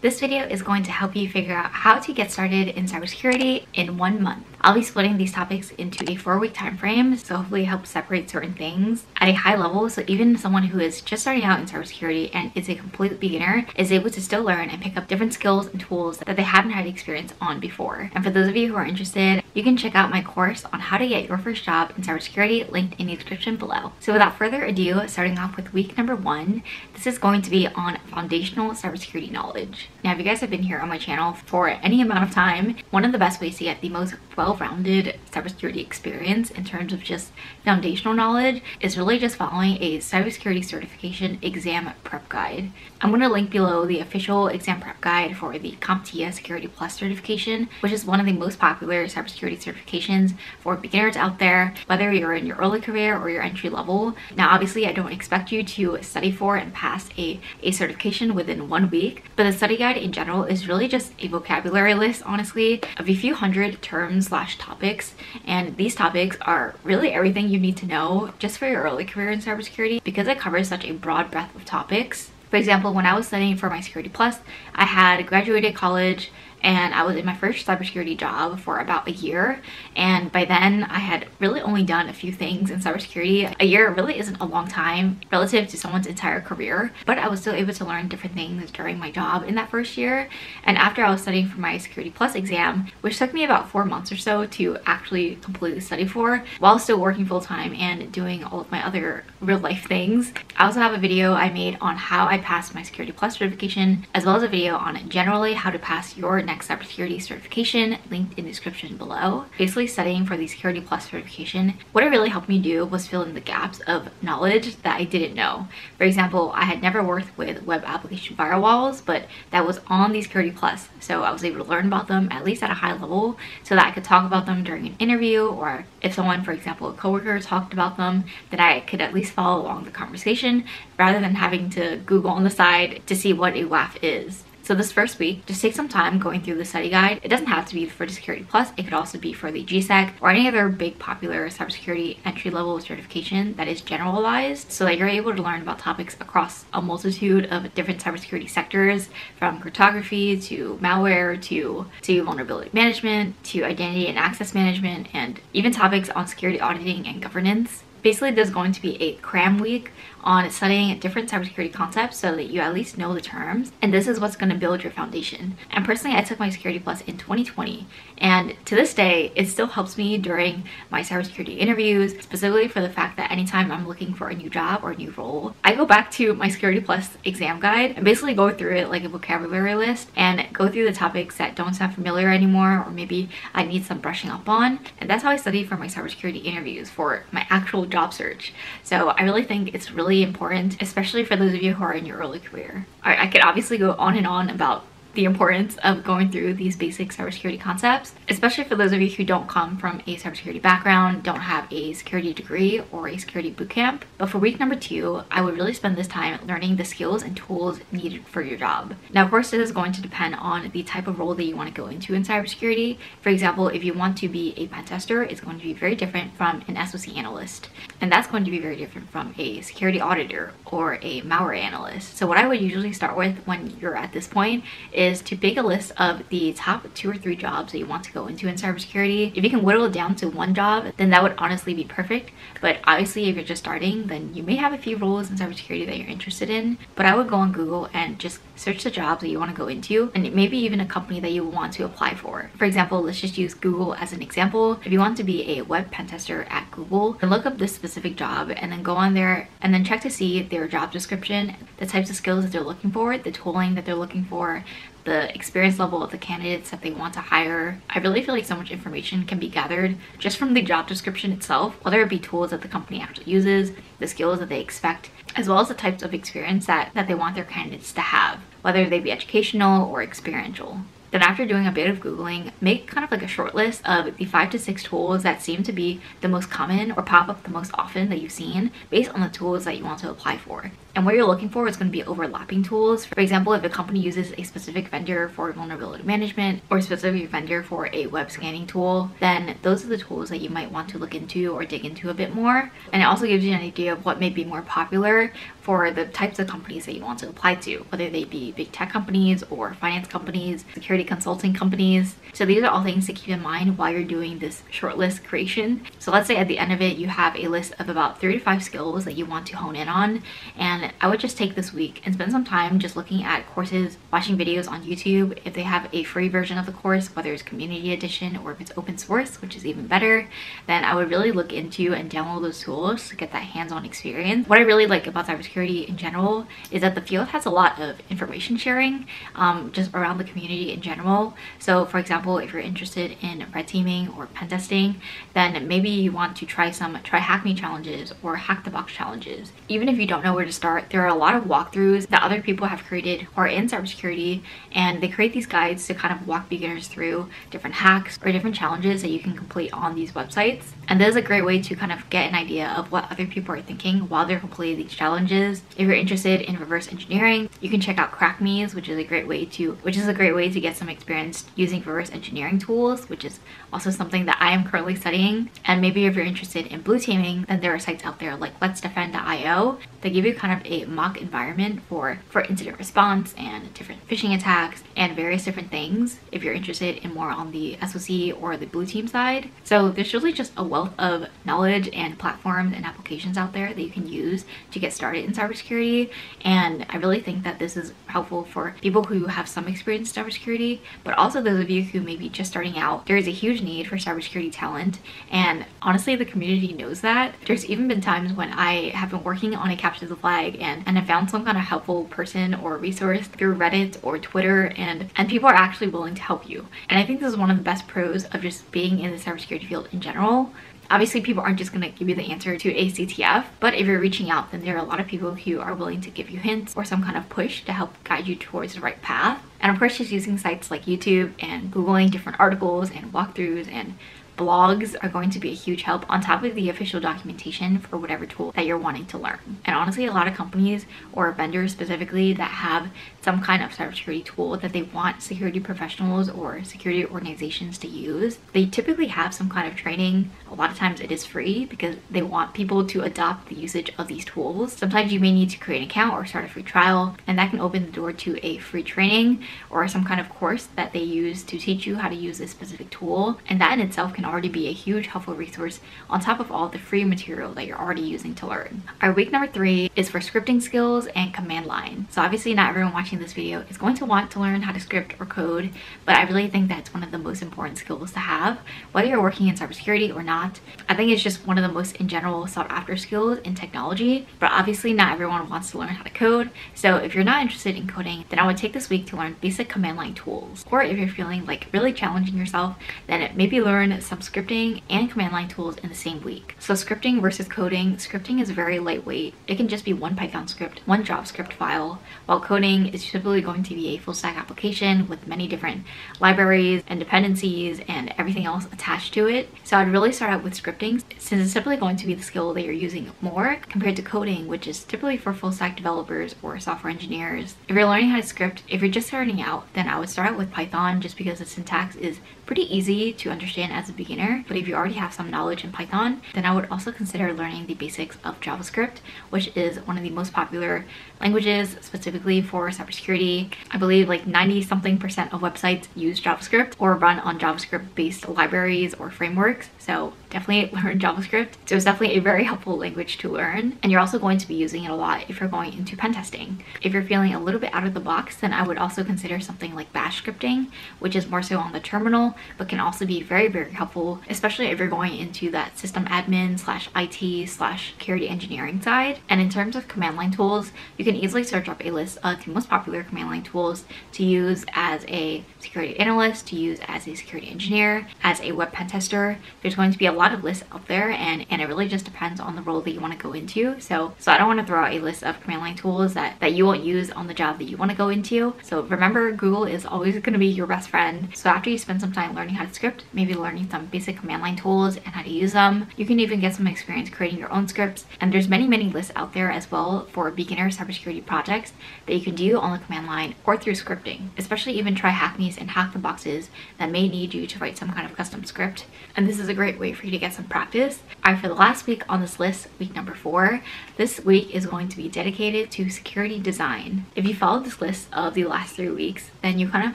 This video is going to help you figure out how to get started in cybersecurity in one month. I'll be splitting these topics into a four week time frame, so hopefully help separate certain things at a high level so even someone who is just starting out in cybersecurity and is a complete beginner is able to still learn and pick up different skills and tools that they haven't had experience on before. And for those of you who are interested, you can check out my course on how to get your first job in cybersecurity linked in the description below. So without further ado, starting off with week number one, this is going to be on foundational cybersecurity knowledge. Now, if you guys have been here on my channel for any amount of time, one of the best ways to get the most well-rounded cybersecurity experience in terms of just foundational knowledge is really just following a cybersecurity certification exam prep guide. I'm going to link below the official exam prep guide for the CompTIA Security Plus certification, which is one of the most popular cybersecurity certifications for beginners out there, whether you're in your early career or your entry level. Now, obviously, I don't expect you to study for and pass a, a certification within one week, but the study guide in general is really just a vocabulary list, honestly, of a few hundred terms slash topics. And these topics are really everything you need to know just for your early career in cybersecurity because it covers such a broad breadth of topics. For example, when I was studying for my Security Plus, I had graduated college and I was in my first cybersecurity job for about a year and by then I had really only done a few things in cybersecurity. A year really isn't a long time relative to someone's entire career but I was still able to learn different things during my job in that first year and after I was studying for my Security Plus exam which took me about four months or so to actually completely study for while still working full-time and doing all of my other real life things. I also have a video I made on how I passed my Security Plus certification as well as a video on generally how to pass your next cybersecurity certification linked in the description below. Basically studying for the Security Plus certification, what it really helped me do was fill in the gaps of knowledge that I didn't know. For example, I had never worked with web application firewalls, but that was on the Security Plus. So I was able to learn about them at least at a high level so that I could talk about them during an interview or if someone, for example, a coworker talked about them, then I could at least follow along the conversation rather than having to Google on the side to see what a WAF is. So this first week, just take some time going through the study guide. It doesn't have to be for the Security Plus. It could also be for the GSEC or any other big popular cybersecurity entry-level certification that is generalized so that you're able to learn about topics across a multitude of different cybersecurity sectors from cryptography to malware to, to vulnerability management to identity and access management and even topics on security auditing and governance. Basically, there's going to be a cram week on studying different cybersecurity concepts so that you at least know the terms and this is what's going to build your foundation. And personally, I took my Security Plus in 2020 and to this day, it still helps me during my cybersecurity interviews, specifically for the fact that anytime I'm looking for a new job or a new role, I go back to my Security Plus exam guide and basically go through it like a vocabulary list and go through the topics that don't sound familiar anymore or maybe I need some brushing up on. And that's how I study for my cybersecurity interviews for my actual job search. So I really think it's really important, especially for those of you who are in your early career. I could obviously go on and on about the importance of going through these basic cybersecurity concepts, especially for those of you who don't come from a cybersecurity background, don't have a security degree or a security bootcamp. But for week number two, I would really spend this time learning the skills and tools needed for your job. Now, of course, this is going to depend on the type of role that you want to go into in cybersecurity. For example, if you want to be a pen tester, it's going to be very different from an SOC analyst. And that's going to be very different from a security auditor or a malware analyst. So what I would usually start with when you're at this point is to make a list of the top two or three jobs that you want to go into in cybersecurity. If you can whittle it down to one job, then that would honestly be perfect. But obviously, if you're just starting, then you may have a few roles in cybersecurity that you're interested in. But I would go on Google and just search the jobs that you want to go into and maybe even a company that you want to apply for. For example, let's just use Google as an example. If you want to be a web pen tester at Google, then look up this specific job and then go on there and then check to see their job description, the types of skills that they're looking for, the tooling that they're looking for, the experience level of the candidates that they want to hire. I really feel like so much information can be gathered just from the job description itself, whether it be tools that the company actually uses, the skills that they expect, as well as the types of experience that, that they want their candidates to have, whether they be educational or experiential. Then after doing a bit of Googling, make kind of like a short list of the five to six tools that seem to be the most common or pop up the most often that you've seen based on the tools that you want to apply for. And what you're looking for is going to be overlapping tools. For example, if a company uses a specific vendor for vulnerability management or a specific vendor for a web scanning tool, then those are the tools that you might want to look into or dig into a bit more. And it also gives you an idea of what may be more popular for the types of companies that you want to apply to, whether they be big tech companies or finance companies, security consulting companies. So these are all things to keep in mind while you're doing this shortlist creation. So let's say at the end of it, you have a list of about three to five skills that you want to hone in on. And I would just take this week and spend some time just looking at courses, watching videos on YouTube. If they have a free version of the course, whether it's community edition or if it's open source, which is even better, then I would really look into and download those tools to get that hands-on experience. What I really like about cybersecurity in general is that the field has a lot of information sharing um, just around the community in general. So for example, if you're interested in red teaming or pen testing, then maybe you want to try some try hack me challenges or hack the box challenges. Even if you don't know where to start, there are a lot of walkthroughs that other people have created who are in cybersecurity and they create these guides to kind of walk beginners through different hacks or different challenges that you can complete on these websites. And this is a great way to kind of get an idea of what other people are thinking while they're completing these challenges. If you're interested in reverse engineering, you can check out CrackMe's, which is a great way to which is a great way to get some experience using reverse engineering tools, which is also something that I am currently studying. And maybe if you're interested in blue teaming, then there are sites out there like LetsDefend.io that give you kind of a mock environment for, for incident response and different phishing attacks and various different things if you're interested in more on the SOC or the blue team side. So there's really just a wealth of knowledge and platforms and applications out there that you can use to get started in cybersecurity. And I really think that this is helpful for people who have some experience in cybersecurity, but also those of you who may be just starting out. There is a huge need for cybersecurity talent. And honestly, the community knows that. There's even been times when I have been working on a capture the flag and, and I found some kind of helpful person or resource through Reddit or Twitter and, and people are actually willing to help you. And I think this is one of the best pros of just being in the cybersecurity field in general Obviously, people aren't just going to give you the answer to a CTF, but if you're reaching out, then there are a lot of people who are willing to give you hints or some kind of push to help guide you towards the right path. And of course, just using sites like YouTube and Googling different articles and walkthroughs and blogs are going to be a huge help on top of the official documentation for whatever tool that you're wanting to learn. And honestly, a lot of companies or vendors specifically that have some kind of cybersecurity tool that they want security professionals or security organizations to use, they typically have some kind of training. A lot of times it is free because they want people to adopt the usage of these tools. Sometimes you may need to create an account or start a free trial, and that can open the door to a free training or some kind of course that they use to teach you how to use a specific tool. And that in itself can already be a huge helpful resource on top of all the free material that you're already using to learn. Our week number three is for scripting skills and command line. So obviously not everyone watching this video is going to want to learn how to script or code, but I really think that's one of the most important skills to have, whether you're working in cybersecurity or not. I think it's just one of the most in general sought after skills in technology, but obviously not everyone wants to learn how to code. So if you're not interested in coding, then I would take this week to learn basic command line tools. Or if you're feeling like really challenging yourself, then maybe learn some scripting and command line tools in the same week. So scripting versus coding, scripting is very lightweight. It can just be one Python script, one JavaScript file, while coding is typically going to be a full stack application with many different libraries and dependencies and everything else attached to it. So I'd really start out with scripting since it's typically going to be the skill that you're using more compared to coding, which is typically for full stack developers or software engineers. If you're learning how to script, if you're just starting out, then I would start out with Python just because the syntax is pretty easy to understand as a beginner. But if you already have some knowledge in Python, then I would also consider learning the basics of JavaScript, which is one of the most popular languages specifically for cybersecurity. I believe like 90 something percent of websites use JavaScript or run on JavaScript based libraries or frameworks. So definitely learn JavaScript. So it's definitely a very helpful language to learn. And you're also going to be using it a lot if you're going into pen testing. If you're feeling a little bit out of the box, then I would also consider something like bash scripting, which is more so on the terminal but can also be very, very helpful, especially if you're going into that system admin slash IT slash security engineering side. And in terms of command line tools, you can easily search up a list of the most popular command line tools to use as a security analyst, to use as a security engineer, as a web pen tester. There's going to be a lot of lists out there and, and it really just depends on the role that you want to go into. So, so I don't want to throw out a list of command line tools that, that you won't use on the job that you want to go into. So remember, Google is always going to be your best friend. So after you spend some time learning how to script, maybe learning some basic command line tools and how to use them, you can even get some experience creating your own scripts. And there's many, many lists out there as well for beginner cybersecurity projects that you can do on the command line or through scripting. Especially even TryHackMe's and hack the boxes that may need you to write some kind of custom script. And this is a great way for you to get some practice. All right, for the last week on this list, week number four, this week is going to be dedicated to security design. If you follow this list of the last three weeks, then you kind of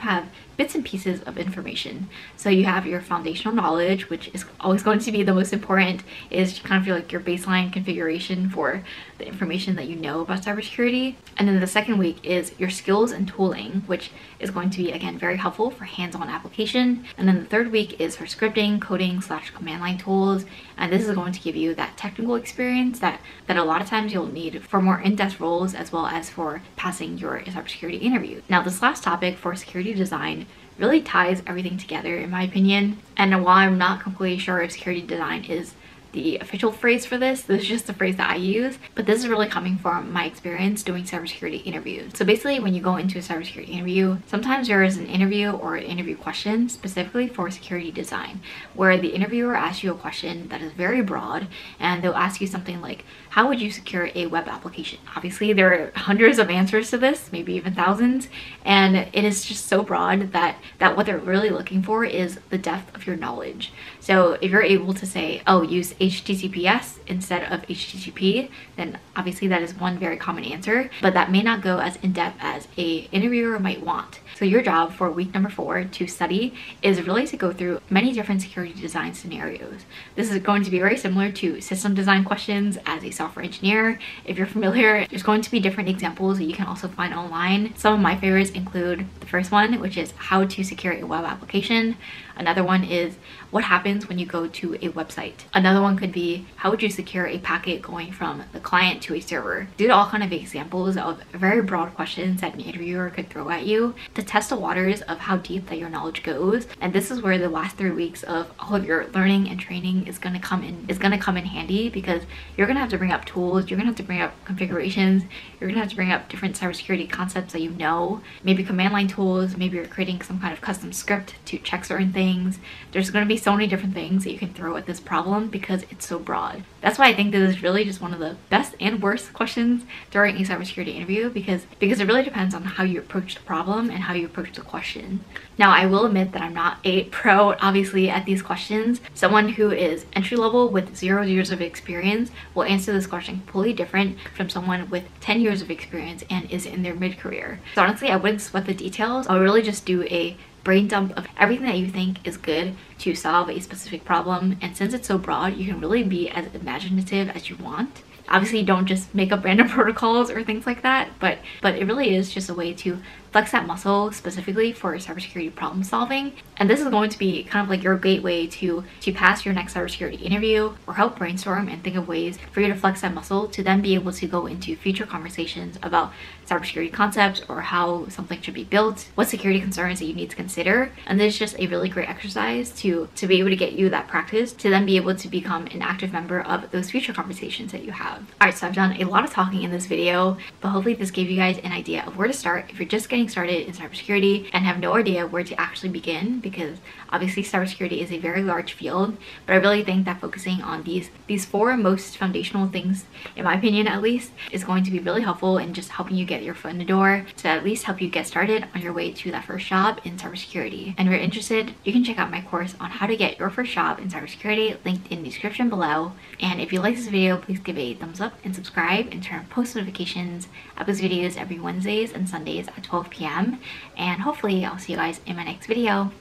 have bits and pieces of information. So you have your foundational knowledge, which is always going to be the most important, is kind of your, like your baseline configuration for the information that you know about cybersecurity. And then the second week is your skills and tooling, which is going to be again very helpful for hands-on application. And then the third week is for scripting, coding slash command line tools. And this is going to give you that technical experience that, that a lot of times you'll need for more in-depth roles as well as for passing your cybersecurity interview. Now this last topic for security design really ties everything together in my opinion. And while I'm not completely sure if security design is the official phrase for this. This is just the phrase that I use, but this is really coming from my experience doing cybersecurity interviews. So basically when you go into a cybersecurity interview, sometimes there is an interview or an interview question specifically for security design, where the interviewer asks you a question that is very broad and they'll ask you something like, how would you secure a web application? Obviously there are hundreds of answers to this, maybe even thousands, and it is just so broad that, that what they're really looking for is the depth of your knowledge. So if you're able to say, oh, use HTTPS instead of HTTP, then obviously that is one very common answer, but that may not go as in-depth as a interviewer might want. So your job for week number four to study is really to go through many different security design scenarios. This is going to be very similar to system design questions as a software engineer. If you're familiar, there's going to be different examples that you can also find online. Some of my favorites include the first one, which is how to secure a web application. Another one is what happens when you go to a website. Another one could be how would you secure a packet going from the client to a server. Are all kind of examples of very broad questions that an interviewer could throw at you to test the waters of how deep that your knowledge goes. And this is where the last three weeks of all of your learning and training is gonna come in is gonna come in handy because you're gonna have to bring up tools, you're gonna have to bring up configurations, you're gonna have to bring up different cybersecurity concepts that you know, maybe command line tools, maybe you're creating some kind of custom script to check certain things. There's gonna be so many different things that you can throw at this problem because it's so broad. That's why I think this is really just one of the best and worst questions during a cybersecurity interview because, because it really depends on how you approach the problem and how you approach the question. Now, I will admit that I'm not a pro, obviously, at these questions. Someone who is entry level with zero years of experience will answer this question completely different from someone with 10 years of experience and is in their mid-career. So honestly, I wouldn't sweat the details. I would really just do a brain dump of everything that you think is good to solve a specific problem. And since it's so broad, you can really be as imaginative as you want. Obviously, don't just make up random protocols or things like that, but but it really is just a way to flex that muscle specifically for cybersecurity problem solving. And this is going to be kind of like your gateway to, to pass your next cybersecurity interview or help brainstorm and think of ways for you to flex that muscle to then be able to go into future conversations about cybersecurity concepts or how something should be built, what security concerns that you need to consider. And this is just a really great exercise to, to be able to get you that practice to then be able to become an active member of those future conversations that you have. All right, so I've done a lot of talking in this video, but hopefully this gave you guys an idea of where to start if you're just getting getting started in cybersecurity and have no idea where to actually begin because obviously cybersecurity is a very large field but I really think that focusing on these these four most foundational things in my opinion at least is going to be really helpful in just helping you get your foot in the door to at least help you get started on your way to that first job in cybersecurity. And if you're interested you can check out my course on how to get your first job in cybersecurity linked in the description below. And if you like this video please give it a thumbs up and subscribe and turn on post notifications. I post videos every Wednesdays and Sundays at 12 p.m. And hopefully I'll see you guys in my next video.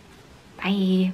Bye!